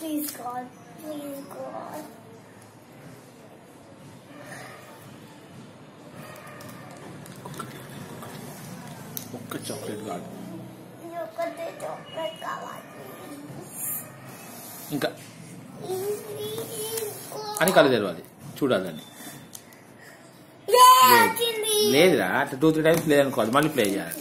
Please, God. Please, God. ఒక్క chocolate కాదు కావాలి ఇంకా అని కళ్ళు తెరవాలి. చూడాలని లేదురా. అట్లా టూ త్రీ టైమ్స్ లేదనుకోవాలి మళ్ళీ ప్లే చేయాలి.